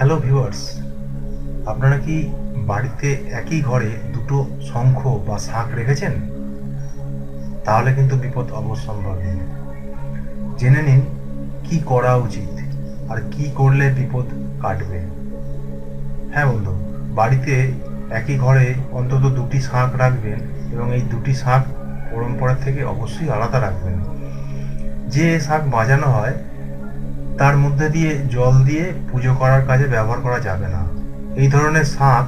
Hello viewers আপনারা কি বাড়িতে একই ঘরে দুটো শঙ্খ বা শাঁখ রেখেছেন? তাহলে কিন্তু বিপদ অবশ্যম্ভাবী। জেনে নিন, কি করা উচিত আর কি করলে বিপদ কাটবে? হ্যাঁ বন্ধু, বাড়িতে একই ঘরে অন্তত দুটি শাঁখ রাখবেন এবং এই দুটি শাঁখ পরম্পরা থেকে অবশ্যই আলাদা রাখবেন। যে শাঁখ বাজানো হয় তার মধ্যে দিয়ে জল দিয়ে পুজো করার কাজে ব্যবহার করা যাবে না। এই ধরনের শাঁখ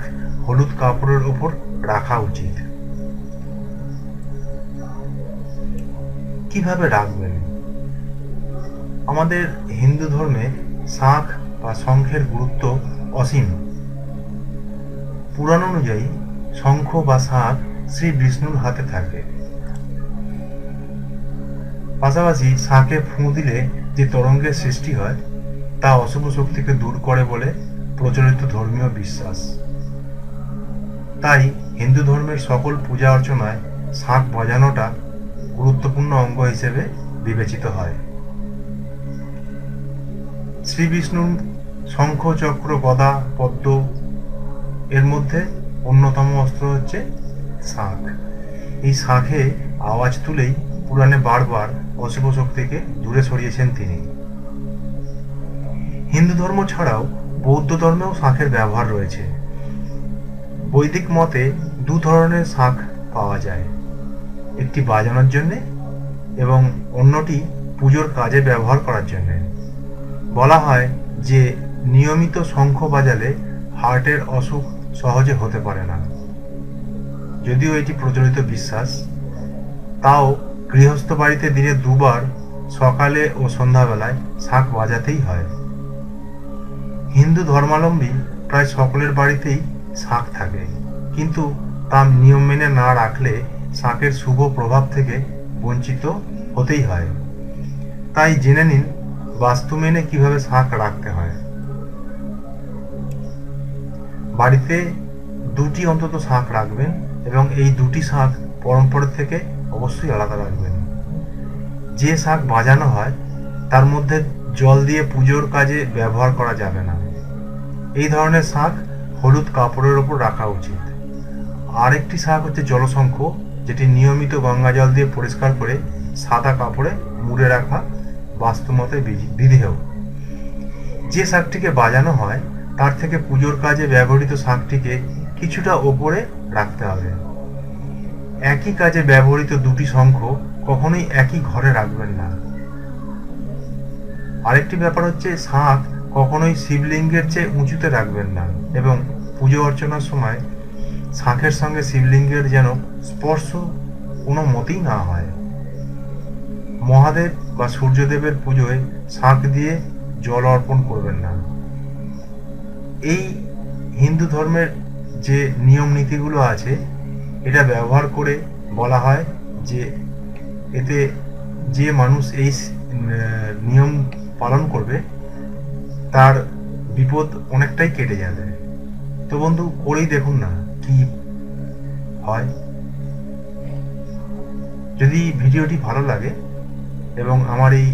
হলুদ কাপড়ের উপর রাখা উচিত। কীভাবে রাখবেন? আমাদের হিন্দু ধর্মে শাঁখ বা শঙ্খের গুরুত্ব অসীম। পুরাণ অনুযায়ী শঙ্খ বা শাঁখ শ্রী বিষ্ণুর হাতে থাকে। পাশাপাশি শাঁখে ফুঁ দিলে যে তরঙ্গের সৃষ্টি হয়, তা অশুভ শক্তিকে দূর করে বলে প্রচলিত ধর্মীয় বিশ্বাস। তাই হিন্দু ধর্মের সকল পূজা অর্চনায় শাঁখ বাজানোটা গুরুত্বপূর্ণ অঙ্গ হিসেবে বিবেচিত হয়। শ্রী বিষ্ণুর শঙ্খ, চক্র, গদা, পদ্ম এর মধ্যে অন্যতম অস্ত্র হচ্ছে শাঁখ এই শাঁখে আওয়াজ তুলেই পুরাণে বারবার অশুভ শক্তিকে দূরে সরিয়েছেন তিনি। হিন্দু ধর্ম ছাড়াও বৌদ্ধ ধর্মেও শাঁখের ব্যবহার রয়েছে। বৈদিক মতে দু ধরনের শাঁখ পাওয়া যায়। একটি বাজানোর জন্যে এবং অন্যটি পুজোর কাজে ব্যবহার করার জন্যে। বলা হয় যে নিয়মিত শঙ্খ বাজালে হার্টের অসুখ সহজে হতে পারে না। যদিও এটি প্রচলিত বিশ্বাস, তাও গৃহস্থ বাড়িতে দিনে দুবার, সকালে ও সন্ধ্যাবেলায় শাঁখ বাজাতেই হয়। হিন্দু ধর্মাবলম্বী প্রায় সকলের বাড়িতেই শাঁখ থাকে। কিন্তু তা নিয়ম মেনে না রাখলে শাঁখের শুভ প্রভাব থেকে বঞ্চিত হতেই হয়। তাই জেনে নিন, বাস্তু মেনে কীভাবে শাঁখ রাখতে হয়। বাড়িতে দুটি অন্তত শাঁখ রাখবেন এবং এই দুটি শাঁখ পরম্পরা থেকে অবশ্যই আলাদা রাখবেন যে শাঁখ বাজানো হয়, তার মধ্যে জল দিয়ে পুজোর কাজে ব্যবহার করা যাবে না। এই ধরনের শাঁখ হলুদ কাপড়ের ওপর রাখা উচিত। আরেকটি শাক হচ্ছে জলশঙ্খ, যেটি নিয়মিত গঙ্গা জল দিয়ে পরিষ্কার করে সাদা কাপড়ে মুড়ে রাখা বাস্তুমতে বিধেয় যে শাকটিকে বাজানো হয়, তার থেকে পুজোর কাজে ব্যবহৃত শাকটিকে কিছুটা ওপরে রাখতে হবে। একই কাজে ব্যবহৃত দুটি শঙ্খ কখনোই একই ঘরে রাখবেন না। আরেকটি ব্যাপার হচ্ছে শাঁখ কখনোই শিবলিঙ্গের চেয়ে উঁচুতে রাখবেন না এবং পুজো অর্চনার সময় শাঁখের সঙ্গে শিবলিঙ্গের যেন স্পর্শ কোনো মতেই না হয়। মহাদেব বা সূর্যদেবের পুজোয় শাঁখ দিয়ে জল অর্পণ করবেন না। এই হিন্দু ধর্মের যে নিয়ম নীতিগুলো আছে এটা ব্যবহার করে বলা হয় যে এতে যে মানুষ এই নিয়ম পালন করবে, তার বিপদ অনেকটাই কেটে যাবে। তো বন্ধু, করেই দেখুন না কি হয়। যদি ভিডিওটি ভালো লাগে এবং আমার এই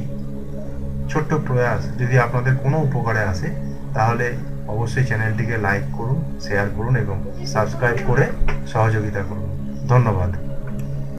ছোট্ট প্রয়াস যদি আপনাদের কোনো উপকারে আসে, তাহলে অবশ্যই চ্যানেলটিকে লাইক করুন শেয়ার করুন এবং সাবস্ক্রাইব করে সহযোগিতা করুন। ধন্যবাদ।